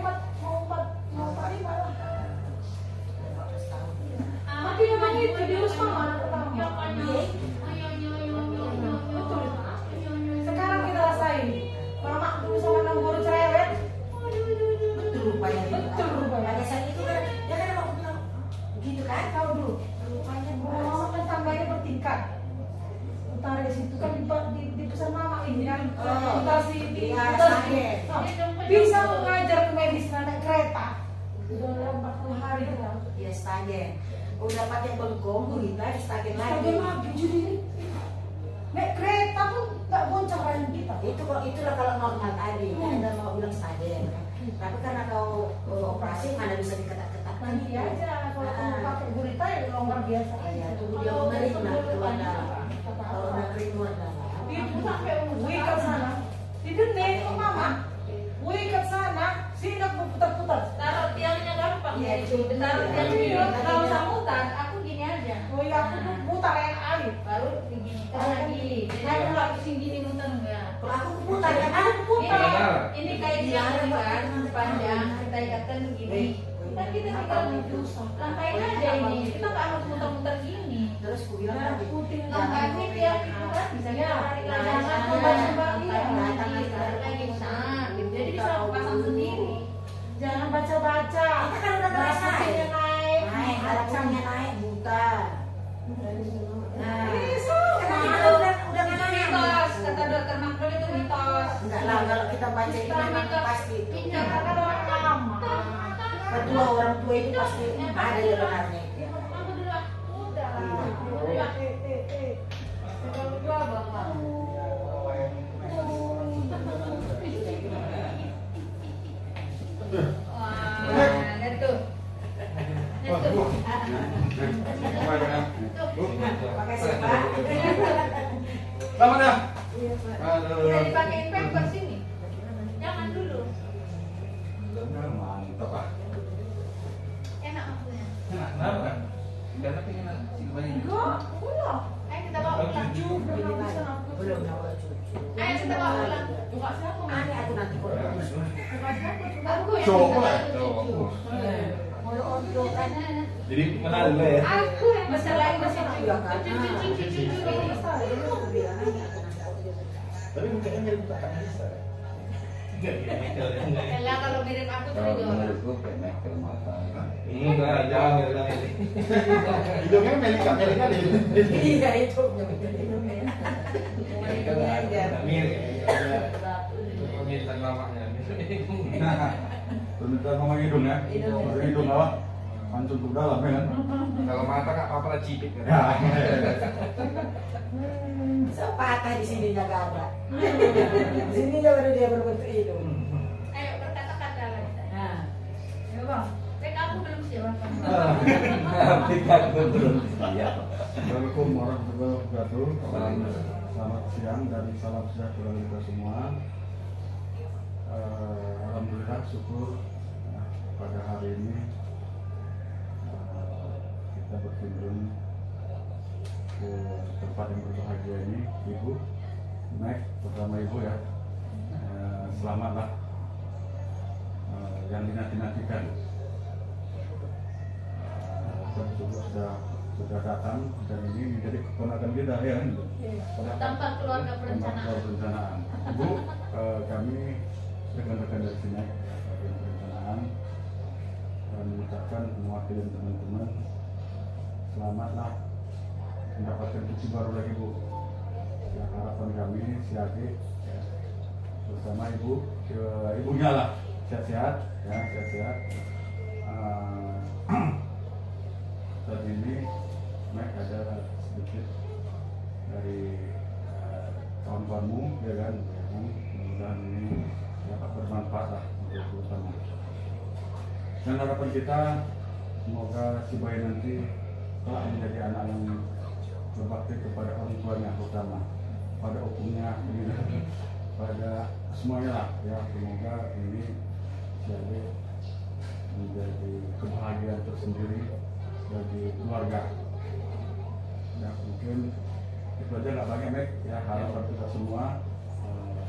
empat mau empat mau pertama betul sekarang kita rasain. Mama dulu sama guru cerewet ya? betul betul. Ya stagen. Udah pakai belkong, gurita, stagen lagi. Sampai lagi jadi ini naik kereta tuh nggak bonceng rayun kita Itu kok itulah kalau normal tadi. Kan Hmm. ada mau bilang stagen. Tapi karena kau uh, operasi mana bisa diketat-ketatkan nanti aja kalau kamu Ah. pakai gurita ya longgar biasa Iya, aja tunggu dia Kalau untuk nah gurita keluar ini putar. ini kayak gini kan, panjang, kita ikatkan begini. Kan kita tinggal langkain aja ini. Kita nggak harus muter-muter gini. Terus tadi. Langkain ini tiap itu kan bisa kita tarik lagi. Nah, Jangan nah, coba-coba nah, iya. nah, lagi. Nah, gitu. Jadi bisa pasang sendiri. jangan baca-baca pasti ada di benarnya. Aku dulu ah. udah Iya. eh eh eh Kalau gua ya. Udah dipakein pampers ini. Jangan dulu. Mantap ah. Enak maksudnya. Kenapa kan? Karena pengen si kebanyakan. enggak Ayo kita bawa pulang. Belum belum bawa cucu. Ayo kita bawa pulang. buka siapa Aneh aku nanti kok. buka siapa Aku yang kan. Jadi kenal ya. Aku yang kan? Cucu cucu juga. Tapi mukanya mirip kakak bisa. Elah kalau mirip aku tuh menurutku kayak Michael mata. Enggak, jangan bilang ini. Hidungnya Melika, Melika deh. Iya itu. Ada. Nggak mirip. Permintaan mamanya. Permintaan ngomong hidung ya. Hidung. Maksudnya hidung apa? Mancung ke dalam ya kan? Kalau mata nggak apa-apa lah cipit kan. Ya. Bisa patah di sini jaga ada. Di sini baru dia berbentuk hidung. Ayo berkata-kata lah kita. Nah, Ya bang, aku belum siap. Kita belum siap. Assalamualaikum warahmatullahi wabarakatuh. Selamat siang dan salam sejahtera kita semua. Eh, Alhamdulillah syukur eh, pada hari ini eh, kita berkunjung ke tempat yang berbahagia ini, Ibu. Naik pertama Ibu ya. Eh, Selamatlah eh, yang dinanti-nantikan. Eh, sudah sudah datang dan ini menjadi keponakan kita ya kan? Keponakan- Tanpa keluarga tanpa perencanaan. keluarga perencanaan. Ibu, eh, kami rekan-rekan dari sini perencanaan eh, mengucapkan mewakili teman-teman selamatlah mendapatkan cucu baru lagi bu. Ya, harapan kami si ya, bersama ibu, eh, ibunya lah sehat-sehat ya sehat-sehat. Eh, saat ini Mike ada sedikit dari eh, kawan-kawanmu ya kan ya mudah-mudahan ini dapat bermanfaat lah untuk terutama dan harapan kita semoga si bayi nanti telah menjadi anak yang berbakti kepada orang tuanya terutama pada hukumnya ini pada semuanya lah ya semoga ini jadi menjadi kebahagiaan tersendiri bagi keluarga. Ya mungkin itu aja nggak banyak Mek ya harapan kita semua eh,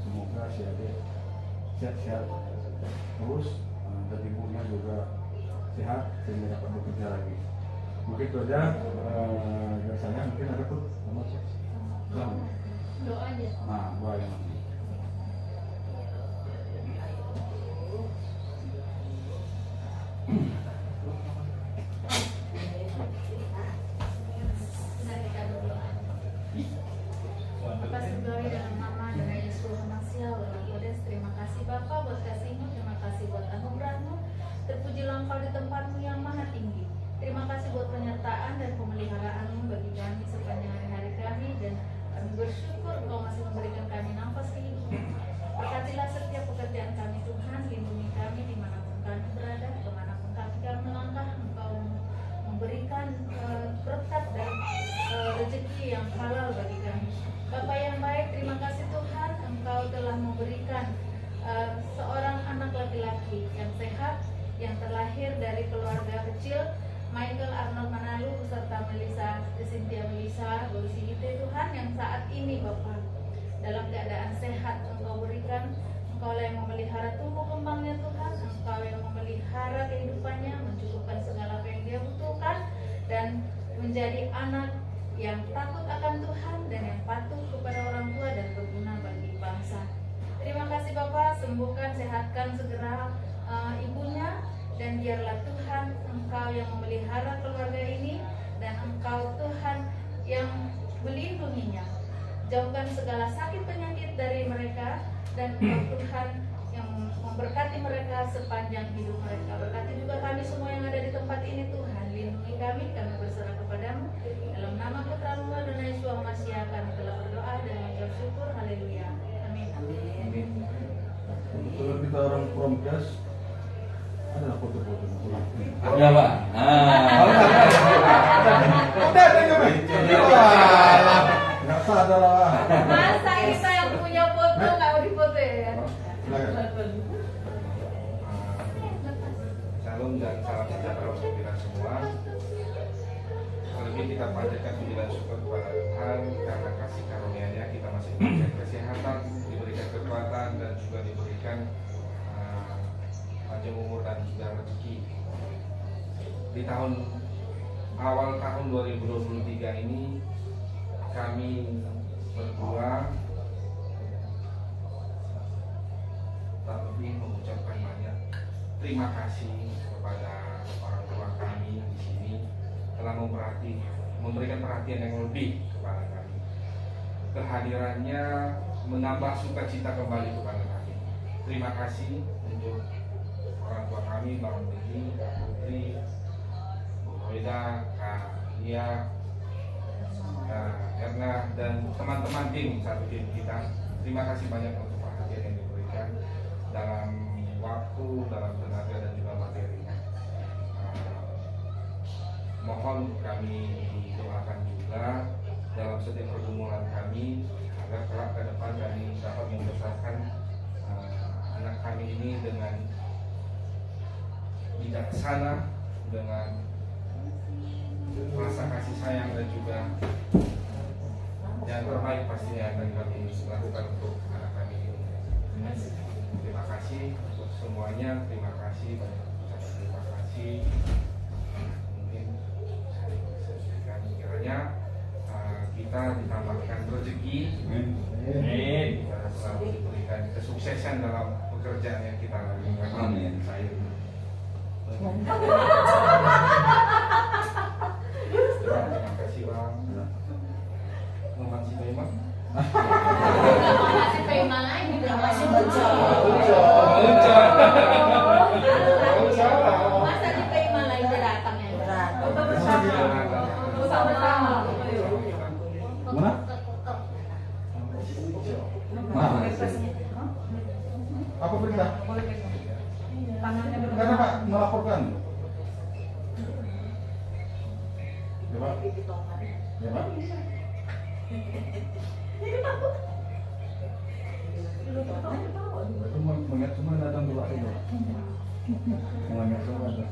semoga si adik sehat-sehat terus eh, dan ibunya juga sehat sehingga dapat bekerja lagi mungkin itu aja eh, dari saya mungkin ada pun sama Doa aja. nah baik Sudah kita Beserta Melisa Cynthia Melisa Golusihite Tuhan yang saat ini Bapak dalam keadaan sehat Engkau berikan. Engkau yang memelihara tumbuh kembangnya Tuhan. Engkau yang memelihara kehidupannya mencukupkan segala apa yang dia butuhkan dan menjadi anak yang takut akan Tuhan dan yang patuh kepada orang tua dan berguna bagi bangsa. Terima kasih Bapak. Sembuhkan sehatkan segera uh, ibunya. Dan biarlah Tuhan Engkau yang memelihara keluarga ini dan Engkau Tuhan yang melindunginya. Jauhkan segala sakit penyakit dari mereka dan Engkau Tuhan yang memberkati mereka sepanjang hidup mereka. Berkati juga kami semua yang ada di tempat ini Tuhan. Lindungi kami kami berserah kepadamu. Dalam nama putramu Adonai Yeshua Masya kami telah berdoa dan mengucap syukur. Haleluya. Amin. Amin. Kebetulan kita orang Promkes ada foto-foto. Ada pak. Ah. Kepada Tuhan karena kasih karunia-Nya kita masih diberikan kesehatan, diberikan kekuatan dan juga diberikan uh, panjang umur dan juga rezeki. Di tahun awal tahun 2023 ini kami berdua tak lebih mengucapkan banyak terima kasih kepada orang tua kami di sini telah memperhati memberikan perhatian yang lebih kepada kami. Kehadirannya menambah sukacita kembali kepada kami. Terima kasih untuk orang tua kami, Bang Begi, Kak Putri, Bu Roida, Kak Lia, Kak Erna, dan teman-teman tim satu tim kita. Terima kasih banyak untuk perhatian yang diberikan dalam waktu, dalam tenaga mohon kami doakan juga dalam setiap pergumulan kami agar kelak ke depan kami dapat membesarkan uh, anak kami ini dengan bijaksana, dengan rasa kasih sayang dan juga yang terbaik pastinya akan kami lakukan untuk anak kami ini. Terima kasih untuk semuanya. Terima kasih banyak terima kasih. Mungkin kiranya uh, kita ditambahkan rezeki, Amin. kita selalu diberikan kesuksesan dalam pekerjaan yang kita lakukan. Amin. Saya Terima kasih bang. Memang si Memang. masih lain juga Masih masih bocor. masa di pengen lain dia datang ya Berat. Sama-sama Mana? Mana? Apa perintah? Karena Pak melaporkan. Ya Pak. Ya Pak. Itu mengingat semua datang dulu aja. Mengingat semua ada.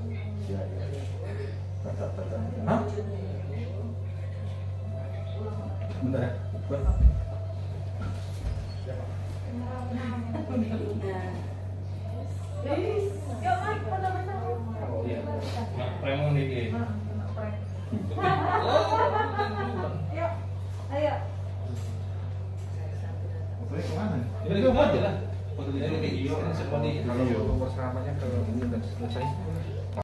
Ya ya. Tata tata. Hah? Bentar ya. Oh iya. Premon. Ayo. Boleh ke mana? Ini kan aja lah. Foto ini video kan seperti Kalau foto bersamanya ke ini udah selesai.